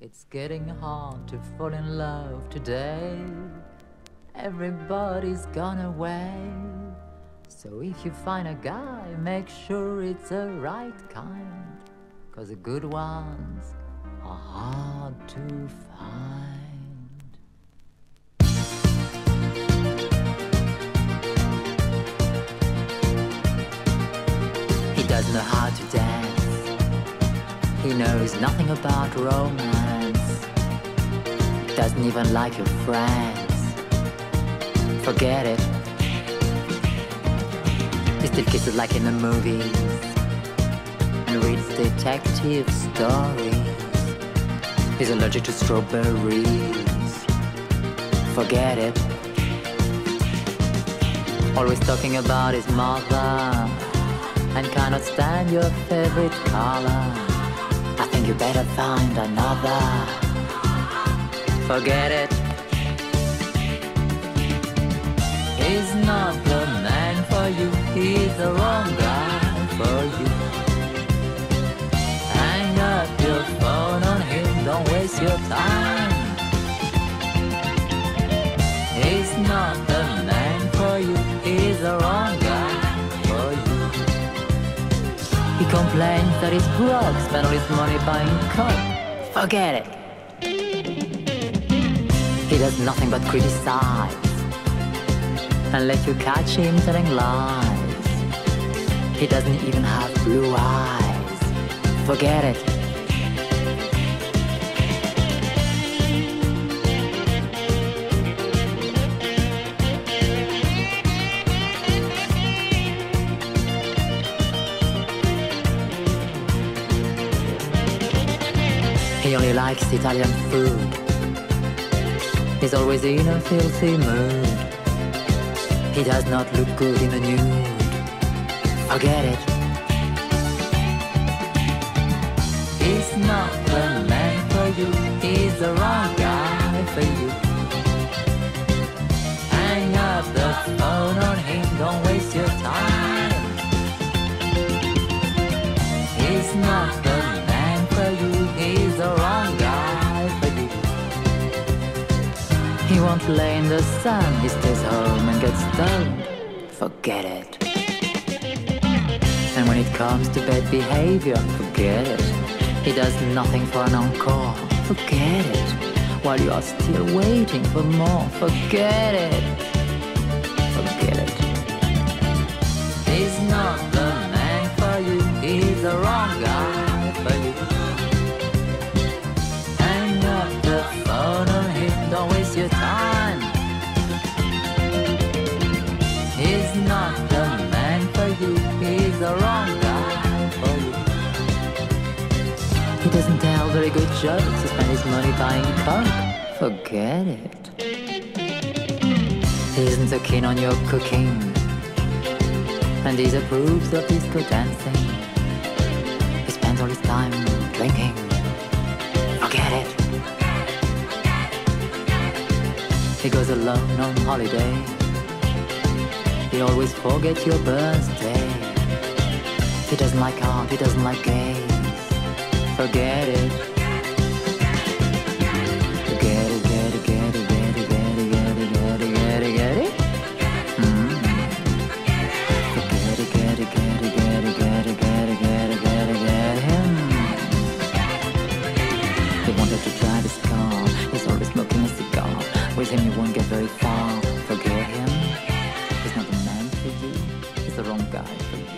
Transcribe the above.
It's getting hard to fall in love today. Everybody's gone away. So if you find a guy, make sure it's the right kind. Cause the good ones are hard to find. He doesn't know how to dance. He knows nothing about romance. Doesn't even like your friends. Forget it. He still kisses like in the movies and reads detective stories. He's allergic to strawberries. Forget it. Always talking about his mother and cannot stand your favorite color. I think you better find another. Forget it. He's not the man for you, he's the wrong guy for you. Hang up your phone on him, don't waste your time. He's not the man for you, he's the wrong guy for you. He complains that he's broke, spent all his money buying coke. Forget it. He does nothing but criticize and let you catch him telling lies. He doesn't even have blue eyes. Forget it. He only likes Italian food. He's always in a filthy mood. He does not look good in the nude. Forget it. He's not the man for you. He's the wrong guy for you. He won't lay in the sun, he stays home and gets stoned. Forget it. And when it comes to bad behavior, forget it. He does nothing for an encore. Forget it. While you are still waiting for more, forget it. Forget it. Doesn't tell very good jokes, he spends his money buying coke. Forget it. He isn't so keen on your cooking, and he approves of disco dancing. He spends all his time drinking. Forget it. He goes alone on holiday. He always forgets your birthday. He doesn't like art, he doesn't like gays forget it. Forget it, get it, get it, get it, get it, get it, get it, get it, get it. Forget it, get it, get it, get it, get it, get it, get it, get it, get him. They wanted to try this car. He's always smoking a cigar. With him, you won't get very far. Forget him. He's not the man for you. He's the wrong guy for you.